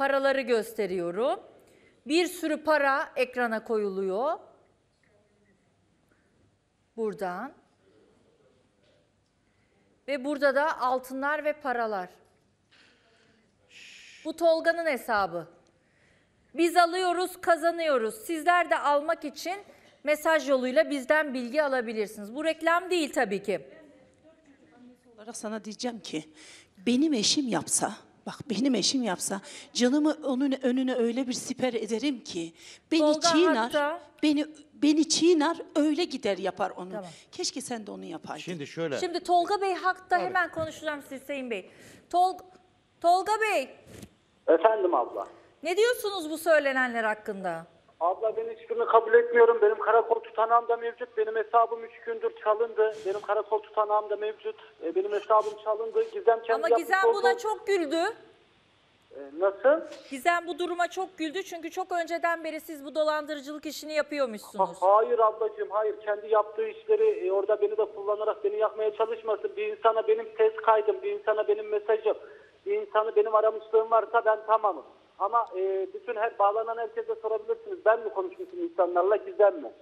paraları gösteriyorum. Bir sürü para ekrana koyuluyor. Buradan. Ve burada da altınlar ve paralar. Bu Tolga'nın hesabı. Biz alıyoruz, kazanıyoruz. Sizler de almak için mesaj yoluyla bizden bilgi alabilirsiniz. Bu reklam değil tabii ki. olarak sana diyeceğim ki benim eşim yapsa bak benim eşim yapsa canımı onun önüne öyle bir siper ederim ki beni Tolga çiğner hatta- beni beni çiğner öyle gider yapar onu. Tamam. Keşke sen de onu yapaydın. Şimdi şöyle. Şimdi Tolga Bey hakta hemen konuşacağım siz Hüseyin Bey. Tol Tolga Bey Efendim abla. ne diyorsunuz bu söylenenler hakkında? Abla ben hiçbirini kabul etmiyorum. Benim karakol tutanağım da mevcut. Benim hesabım 3 gündür çalındı. Benim karakol tutanağım da mevcut. E, benim hesabım çalındı. Gizem kendi Ama yapmış Gizem buna çok güldü. E, nasıl? Gizem bu duruma çok güldü çünkü çok önceden beri siz bu dolandırıcılık işini Ha, yapıyormuşsunuz. hayır ablacığım hayır. Kendi yaptığı işleri e, orada beni de kullanarak beni yakmaya çalışmasın. Bir insana benim ses kaydım, bir insana benim mesajım, bir insanı benim aramışlığım varsa ben tamamım. Ama e, bütün her bağlanan herkese sorabilirsiniz. Ben mi konuşmuşum insanlarla Gizem mi?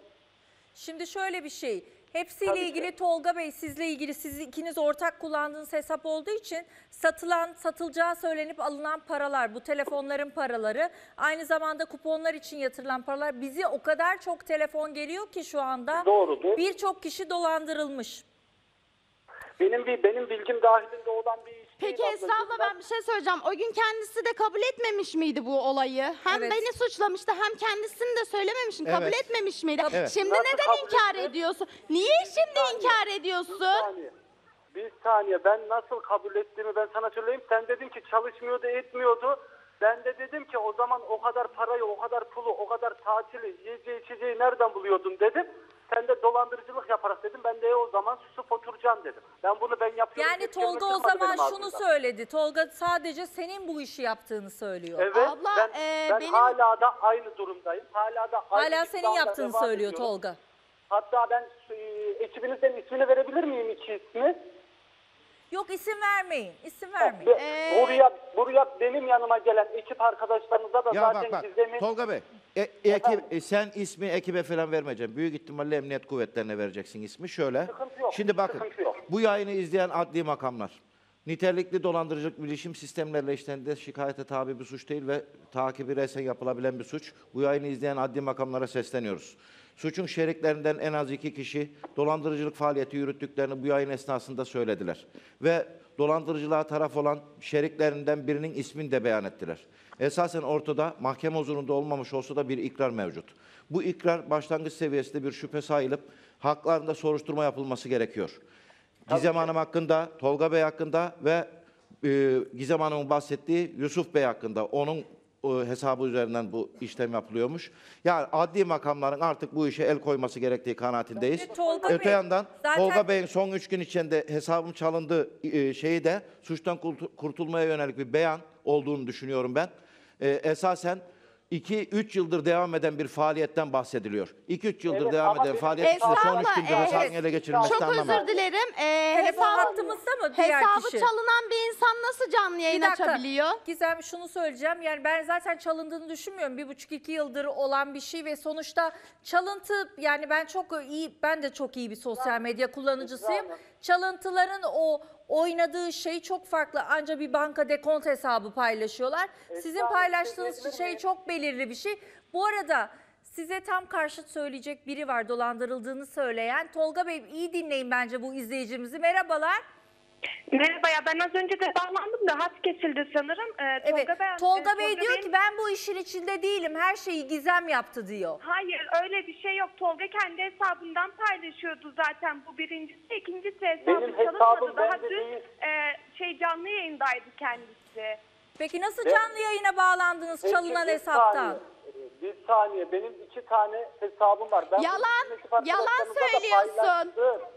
Şimdi şöyle bir şey. Hepsiyle Tabii ki. ilgili Tolga Bey sizle ilgili siz ikiniz ortak kullandığınız hesap olduğu için satılan satılacağı söylenip alınan paralar bu telefonların paraları aynı zamanda kuponlar için yatırılan paralar bizi o kadar çok telefon geliyor ki şu anda Doğrudur. birçok kişi dolandırılmış. Benim bir benim bilgim dahilinde olan bir iş Peki değil Esra ablacığım. abla ben bir şey söyleyeceğim. O gün kendisi de kabul etmemiş miydi bu olayı? Hem Evet. beni suçlamıştı hem kendisini de söylememiş mi? Kabul Evet. etmemiş miydi? Evet. Şimdi Nasıl neden inkar etti? ediyorsun? Niye şimdi saniye. inkar Bir ediyorsun? saniye. Bir saniye ben nasıl kabul ettiğimi ben sana söyleyeyim. Sen dedin ki çalışmıyordu etmiyordu. Ben de dedim ki o zaman o kadar parayı, o kadar pulu, o kadar tatili, yiyeceği içeceği nereden buluyordun dedim. Dolandırıcılık yaparak dedim. Ben de "E, o zaman susup oturacağım dedim. Ben bunu ben yapıyorum. Yani diye Tolga o çıkmadı zaman benim şunu ağzımdan. söyledi. Tolga sadece senin bu işi yaptığını söylüyor. Evet Abla, ben, e, ben benim- hala da aynı durumdayım. Hala da aynı Hala senin iddiamla yaptığını devam söylüyor ediyorum. Tolga. Hatta ben e, ekibinizden ismini verebilir miyim iki ismi? Yok isim vermeyin. isim vermeyin. Ve Ee, buraya buraya benim yanıma gelen ekip arkadaşlarınıza da Ya zaten bak bak Gizem'in Tolga Bey e, ekip, e, sen ismi ekibe falan vermeyeceksin. Büyük ihtimalle emniyet kuvvetlerine vereceksin ismi. Şöyle. Sıkıntı yok, Şimdi bakın sıkıntı yok. bu yayını izleyen adli makamlar nitelikli dolandırıcılık bilişim sistemlerle işlendiğinde şikayete tabi bir suç değil ve takibi resen yapılabilen bir suç. Bu yayını izleyen adli makamlara sesleniyoruz. Suçun şeriklerinden en az iki kişi dolandırıcılık faaliyeti yürüttüklerini bu yayın esnasında söylediler. Ve dolandırıcılığa taraf olan şeriklerinden birinin ismini de beyan ettiler. Esasen ortada mahkeme huzurunda olmamış olsa da bir ikrar mevcut. Bu ikrar başlangıç seviyesinde bir şüphe sayılıp haklarında soruşturma yapılması gerekiyor. Gizem Hanım hakkında, Tolga Bey hakkında ve e, Gizem Hanım'ın bahsettiği Yusuf Bey hakkında onun e, hesabı üzerinden bu işlem yapılıyormuş. Yani adli makamların artık bu işe el koyması gerektiği kanaatindeyiz. Tolga Öte Bey, yandan zaten- Tolga Bey'in son üç gün içinde hesabım çalındı e, şeyi de suçtan kurtu- kurtulmaya yönelik bir beyan olduğunu düşünüyorum ben. E, esasen 2-3 yıldır devam eden bir faaliyetten bahsediliyor. 2-3 yıldır Evet, devam ama eden faaliyet size son abla, 3 gündür evet. hesabın ele geçirilmesi Çok anlamı. özür dilerim. Ee, Telefon hesabı, hattımızda mı diğer hesabı kişi? çalınan bir insan nasıl canlı yayın açabiliyor? Gizem şunu söyleyeceğim. Yani ben zaten çalındığını düşünmüyorum. Bir buçuk iki yıldır olan bir şey ve sonuçta çalıntı yani ben çok iyi ben de çok iyi bir sosyal medya kullanıcısıyım. Çalıntıların o oynadığı şey çok farklı. Ancak bir banka dekont hesabı paylaşıyorlar. Sizin paylaştığınız şey çok belirli bir şey. Bu arada size tam karşıt söyleyecek biri var dolandırıldığını söyleyen. Tolga Bey iyi dinleyin bence bu izleyicimizi. Merhabalar. Merhaba ya ben az önce de bağlandım da hat kesildi sanırım. Ee, Evet. Tolga Bey, Tolga e, Bey diyor ki ben bu işin içinde değilim. Her şeyi Gizem yaptı diyor. Hayır öyle bir şey yok. Tolga kendi hesabından paylaşıyordu zaten bu birincisi. İkincisi hesabı Benim hesabım çalınmadı. Daha bende dün değil. e, şey canlı yayındaydı kendisi. Peki nasıl canlı yayına bağlandınız Peki, çalınan bir hesaptan? saniye, e, Bir saniye benim iki tane hesabım var. Ben Yalan, arkadaşlarımıza yalan da söylüyorsun. paylaştım.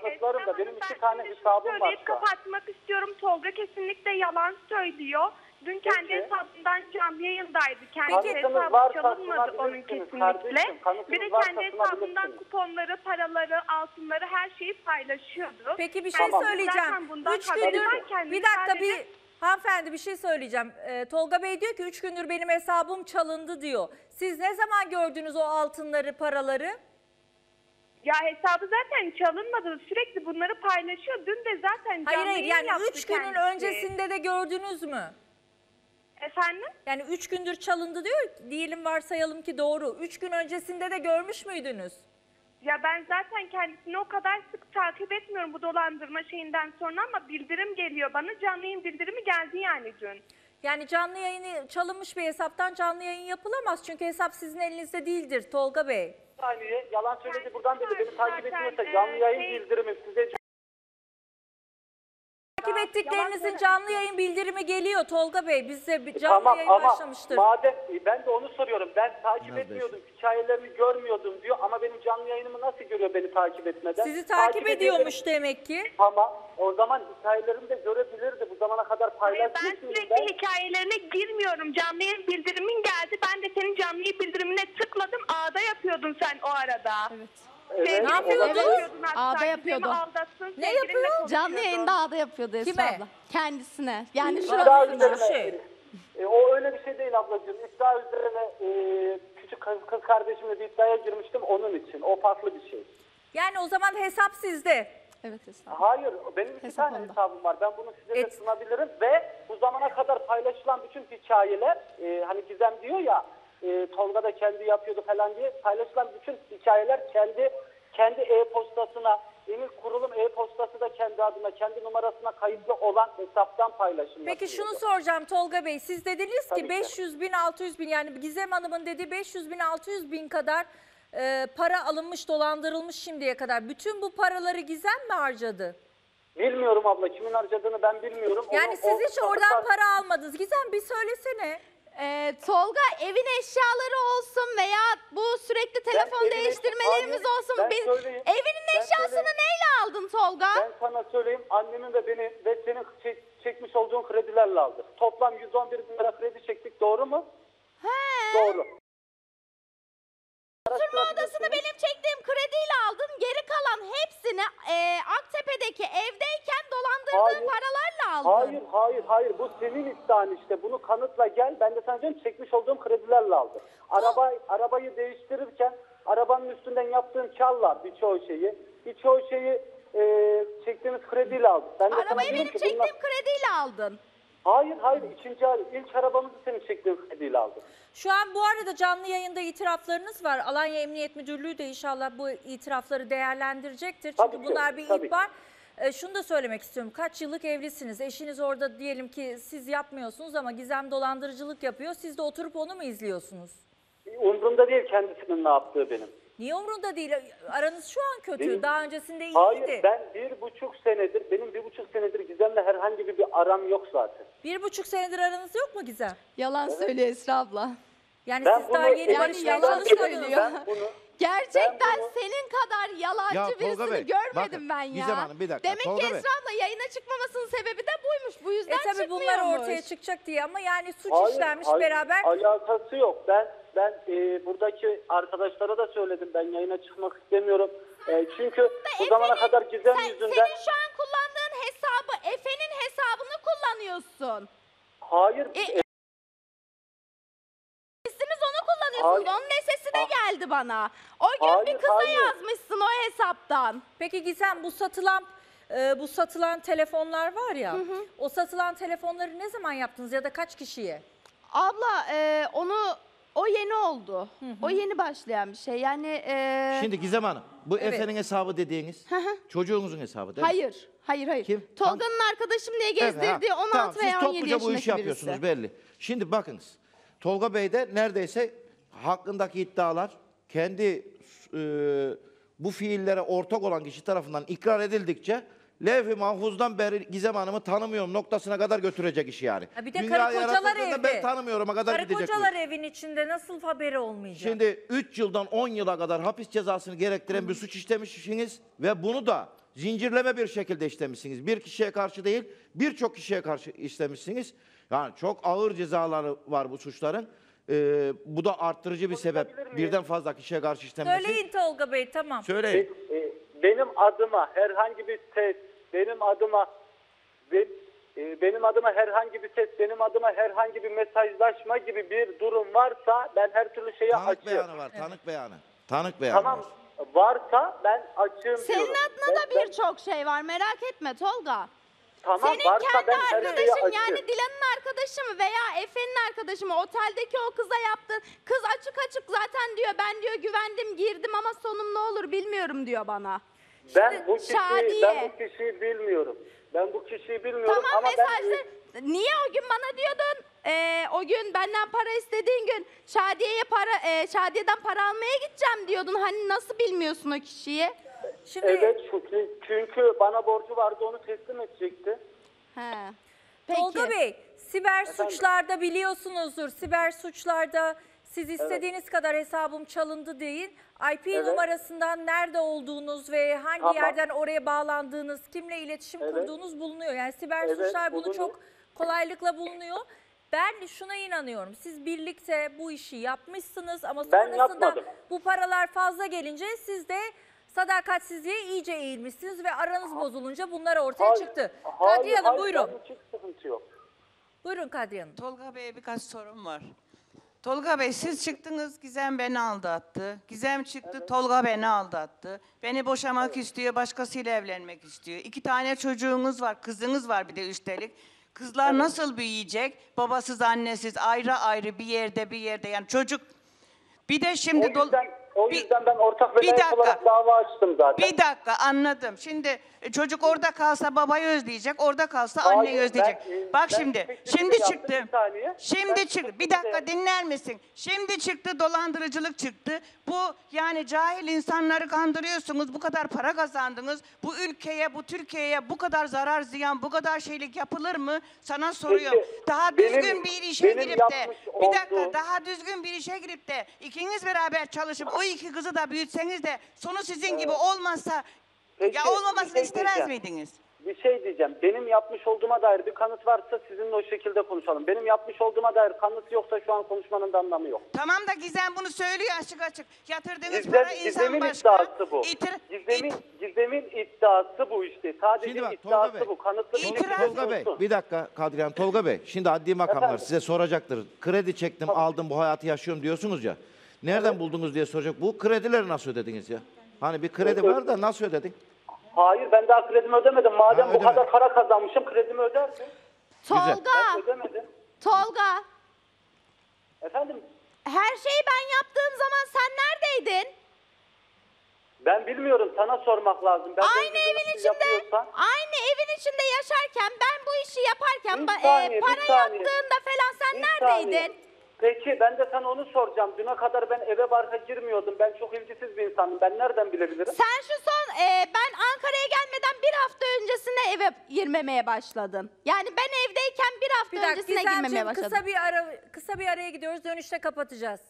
Kanıtlarım da benim iki tane hesabım var şu an. kapatmak istiyorum. Tolga kesinlikle yalan söylüyor. Dün kendi Peki. hesabından canlı yayındaydı. Kendi Kanıtınız hesabı varsa çalınmadı onun sunabilirsiniz kesinlikle. kardeşim, kanıtınız Bir de varsa kendi hesabından sunabilirsiniz. kuponları, paraları, altınları her şeyi paylaşıyordu. peki bir şey Kendisi söyleyeceğim. zaten bundan Üç haberi gündür var. Kendisi bir dakika sadece bir Hanımefendi bir şey söyleyeceğim. Ee, Tolga Bey diyor ki 3 gündür benim hesabım çalındı diyor. Siz ne zaman gördünüz o altınları, paraları? Ya hesabı zaten çalınmadı. Sürekli bunları paylaşıyor. Dün de zaten Hayır canlı hayır yayın yani yaptı 3 günün kendisi. öncesinde de gördünüz mü? Efendim? Yani 3 gündür çalındı diyor. Diyelim varsayalım ki doğru. 3 gün öncesinde de görmüş müydünüz? Ya ben zaten kendisini o kadar sık takip etmiyorum bu dolandırma şeyinden sonra ama bildirim geliyor bana. Canlı yayın bildirimi geldi yani dün. Yani canlı yayını çalınmış bir hesaptan canlı yayın yapılamaz. Çünkü hesap sizin elinizde değildir Tolga Bey. Saniye yalan söyledi buradan dedi. Beni takip etmiyorsa e, canlı yayın şey- bildirimim size Takip ettiklerinizin canlı yayın bildirimi geliyor Tolga Bey. Bizde bir canlı Tamam yayın ama başlamıştır. madem ben de onu soruyorum. Ben takip Nerede etmiyordum. Hikayelerini görmüyordum diyor ama benim canlı yayınımı nasıl görüyor beni takip etmeden? Sizi takip ediyor ediyormuş demek ki. Ama o zaman hikayelerimi de görebilirdi. Bu zamana kadar ben paylaşmış mıyım sürekli ben? hikayelerine girmiyorum. Canlı yayın bildirimin geldi. Ben de senin canlı yayın bildirimine tıkladım. Ağda yapıyordun sen o arada. Evet. Evet, Ne yapıyordun? konuşuyordun hatta. Ağda yapıyordu. Ne yapıyor? Canlı yayında ağda yapıyordu Esra Kime? abla. Kendisine. Yani İddia şurasına. üzerine, Şey. e, o öyle bir şey değil ablacığım. İddia üzerine e, küçük kız, kız kardeşimle bir iddiaya girmiştim onun için. O farklı bir şey. Yani o zaman hesap sizde. Evet Esra abla. Hayır, benim iki Hesap tane onda. hesabım var. Ben bunu size de Et. sunabilirim ve bu zamana kadar paylaşılan bütün hikayeler, e, hani Gizem diyor ya, e, Tolga da kendi yapıyordu falan diye paylaşılan bütün hikayeler kendi kendi e-postasına, Emir Kurulum e-postası da kendi adına, kendi numarasına kayıtlı olan hesaptan paylaşılması. Peki şunu soracağım Tolga Bey. Siz dediniz Tabii ki ki. 500 bin 600 bin yani Gizem Hanım'ın dediği 500 bin 600 bin kadar e, para alınmış dolandırılmış şimdiye kadar. Bütün bu paraları Gizem mi harcadı? Bilmiyorum abla, kimin harcadığını ben bilmiyorum. Yani Onu- siz o hiç oradan para almadınız. Gizem bir söylesene. Ee, Tolga evin eşyaları olsun veya bu sürekli telefon değiştirmelerimiz Hayır, olsun. ben Biz- söyleyeyim. evinin Ben eşyasını söyleyeyim. neyle aldın Tolga? Ben sana söyleyeyim annemin ve beni ve senin çek- çekmiş olduğun kredilerle aldık. Toplam 111 bin lira kredi çektik doğru mu? He. Doğru. Oturma odasını benim çektiğim krediyle aldın. Geri kalan hepsini e, Aktepe'deki evdeyken dolandırdığın Hayır. paralarla aldın. Hayır hayır hayır bu senin iddian işte bunu kanıtla gel. Ben de sana diyorum çekmiş olduğum kredilerle aldım. Araba, arabayı değiştirirken arabanın üstünden yaptığım karla birçoğu şeyi birçoğu şeyi e, çektiğimiz krediyle aldık. Ben de sana Arabayı diyorum benim ki çektiğim bunlar- krediyle aldın. Hayır hayır ikinci ilk arabamızı senin çektiğin krediyle aldım. Şu an bu arada canlı yayında itiraflarınız var. Alanya Emniyet Müdürlüğü de inşallah bu itirafları değerlendirecektir. Çünkü Tabii ki, bunlar bir tabii ihbar. E, şunu da söylemek istiyorum. Kaç yıllık evlisiniz? Eşiniz orada diyelim ki siz yapmıyorsunuz ama Gizem dolandırıcılık yapıyor. Siz de oturup onu mu izliyorsunuz? Umurumda değil kendisinin ne yaptığı benim. Niye umrunda değil? Aranız şu an kötü. Benim- Daha öncesinde iyiydi. Hayır ben bir buçuk senedir benim bir buçuk senedir Gizem'le herhangi bir, bir aram yok zaten. Bir buçuk senedir aranız yok mu Gizem? Yalan söylüyor Esra abla. Yani Ben siz bunu daha yeni Yani barışmaya yalan söylüyor. Ben bunu Gerçekten bunu- senin kadar yalancı Ya birisini Bey, görmedim bakın, ben ya. Gizem Hanım, bir dakika, Demek Tolga ki. Esra abla yayına çıkmamasının sebebi de buymuş. Bu yüzden E tabii bunlar çıkmıyormuş. ortaya çıkacak diye ama yani suç Hayır, işlenmiş hayır, beraber. Alakası yok. Ben ben e, buradaki arkadaşlara da söyledim. Ben yayına çıkmak istemiyorum. E, çünkü bu zamana kadar Gizem sen, yüzünden Senin şu an kullandığın hesabı Efe'nin hesabını kullanıyorsun. hayır E, e, onu kullanıyorsunuz. Hayır. Onun sesi de geldi bana. O gün Hayır, bir kıza hayır. yazmışsın o hesaptan. Peki Gizem bu satılan e, bu satılan telefonlar var ya. O satılan telefonları ne zaman yaptınız ya da kaç kişiye? Abla e, onu o yeni oldu. O yeni başlayan bir şey. Yani e, Şimdi Gizem Hanım, bu. Efe'nin hesabı dediğiniz çocuğunuzun hesabı değil mi? hayır. Hayır hayır. Kim? Tolga'nın arkadaşım diye Evet, gezdirdiği ha. 16 Tamam, veya siz 17 topluca bu yaşındaki işi yapıyorsunuz birisi. belli. Şimdi bakınız. Tolga Bey de neredeyse hakkındaki iddialar kendi e, bu fiillere ortak olan kişi tarafından ikrar edildikçe levh-i mahfuzdan beri Gizem Hanım'ı tanımıyorum noktasına kadar götürecek işi yani. Ha bir de Dünya karı kocalar yaratıldığında evde. Ben tanımıyorum'a kadar Karı gidecek bu kocalar iş. evin içinde nasıl haberi olmayacak? Şimdi 3 yıldan 10 yıla kadar hapis cezasını gerektiren bir suç işlemişsiniz ve bunu da zincirleme bir şekilde işlemişsiniz. Bir kişiye karşı değil, birçok kişiye karşı işlemişsiniz. Yani çok ağır cezaları var bu suçların. Ee, bu da arttırıcı bir sebep. Miyim? Birden fazla kişiye karşı işlenmesi. Söyleyin Tolga Bey tamam. Söyleyin. e, benim adıma herhangi bir test benim adıma ve e, benim adıma herhangi bir ses, benim adıma herhangi bir mesajlaşma gibi bir durum varsa ben her türlü şeye Tanık açığım. beyanı var, tanık beyanı. Tanık beyanı Tamam var. varsa ben açığım Senin diyorum. adına da Ben- ben- birçok şey var merak etme Tolga. Tamam Senin varsa kendi ben arkadaşın yani Dilan'ın arkadaşı mı veya Efe'nin arkadaşı mı oteldeki o kıza yaptın. Kız açık açık zaten diyor ben diyor güvendim girdim ama sonum ne olur bilmiyorum diyor bana. Ben bu kişiyi, Şadiye. ben bu kişiyi bilmiyorum. Ben bu kişiyi bilmiyorum Tamam ama ben mesajlı. Niye o gün bana diyordun? e, o gün benden para istediğin gün Şadiye'ye para e, Şadiye'den para almaya gideceğim diyordun. Hani nasıl bilmiyorsun o kişiyi? Şimdi Evet çünkü, çünkü bana borcu vardı onu teslim edecekti. He. Peki. Tolga Bey, siber suçlarda biliyorsunuzdur. Siber suçlarda siz istediğiniz kadar hesabım çalındı deyin. IP Evet. numarasından nerede olduğunuz ve hangi Tamam. yerden oraya bağlandığınız, kimle iletişim Evet. kurduğunuz bulunuyor. Yani siber Evet, suçlar bunu çok kolaylıkla bulunuyor. Ben şuna inanıyorum. Siz birlikte bu işi yapmışsınız ama sonrasında bu paralar fazla gelince siz de sadakatsizliğe iyice eğilmişsiniz ve aranız bozulunca bunlar ortaya Hayır, çıktı. hayır, Kadriye Hanım hayır, buyurun. hiç sıkıntı yok. Buyurun Kadriye Hanım. Tolga Bey'e birkaç sorum var. Tolga Bey siz çıktınız Gizem beni aldattı. Gizem çıktı Tolga beni aldattı. Beni boşamak istiyor başkasıyla evlenmek istiyor. İki tane çocuğunuz var kızınız var bir de üstelik. Kızlar nasıl büyüyecek? Babasız annesiz ayrı ayrı bir yerde bir yerde yani çocuk. Bir de O şimdi dol- yüzden, o bir- yüzden ben ortak bir dakika. olarak dava açtım zaten. bir dakika anladım. Şimdi e, çocuk orada kalsa babayı özleyecek, orada kalsa Hayır, anneyi özleyecek. ben, e, Bak ben şimdi, teklifimi şimdi yaptım, çıktı. bir saniye. Ben Şimdi çıktı. Bir teklifimi dakika dinler misin? Şimdi çıktı dolandırıcılık çıktı. Bu yani cahil insanları kandırıyorsunuz. Bu kadar para kazandınız. Bu ülkeye, bu Türkiye'ye bu kadar zarar ziyan, bu kadar şeylik yapılır mı? Sana soruyorum. Peki, daha benim- düzgün bir işe benim girip de bir dakika olduğum- daha düzgün bir işe girip de ikiniz beraber çalışıp o iki kızı da büyütseniz de sonu sizin gibi olmazsa Peki, ya bir olmamasını şey istemez diyeceğim. miydiniz? Bir şey diyeceğim. Benim yapmış olduğuma dair bir kanıt varsa sizinle o şekilde konuşalım. Benim yapmış olduğuma dair kanıt yoksa şu an konuşmanın da anlamı yok. Tamam da Gizem bunu söylüyor açık açık. Yatırdığınız Gizem, para insan Gizem'in başka. iddiası bu. İtir- Gizem'in, it- Gizem'in iddiası bu işte. Sadece Şimdi bak Tolga iddiası Bey. bu. Kanıtlı bir İtiraz- şekilde Tolga Bey konuşsun. bir dakika Kadriye Hanım. Tolga Bey şimdi adli makamlar Efendim? size soracaktır. Kredi çektim aldım bu hayatı yaşıyorum diyorsunuz ya. Nereden buldunuz diye soracak. Bu kredileri nasıl ödediniz ya? Hani bir kredi var da nasıl ödedin? Hayır ben daha kredimi ödemedim. Madem Ha, bu ödeme. kadar para kazanmışım kredimi ödersin. Tolga, Ben ödemedim. Tolga. Efendim Her şeyi ben yaptığım zaman sen neredeydin? ben bilmiyorum sana sormak lazım. Ben aynı böyle evin içinde, yapıyorsan- aynı evin içinde yaşarken ben bu işi yaparken Bir ba- e, saniye, bir para saniye. yaptığında falan sen Bir neredeydin? saniye. Peki ben de sana onu soracağım. Düne kadar ben eve barka girmiyordum. Ben çok ilgisiz bir insanım. Ben nereden bilebilirim? Sen şu son e, ben Ankara'ya gelmeden bir hafta öncesinde eve girmemeye başladın. Yani ben evdeyken bir hafta Bir dakika öncesine girmemeye Gizemciğim başladın. kısa bir ara kısa bir araya gidiyoruz. Dönüşte kapatacağız.